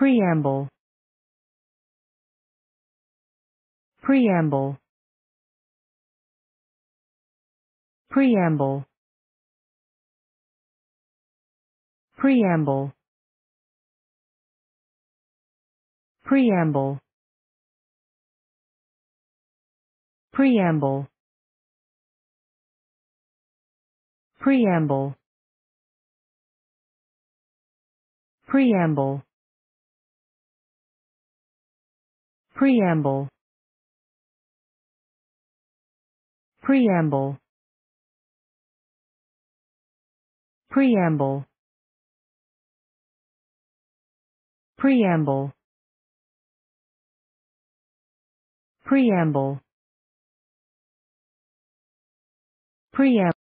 Preamble. Preamble. Preamble. Preamble. Preamble. Preamble. Preamble. Preamble. Preamble. Preamble. Preamble. Preamble. Preamble. Preamble.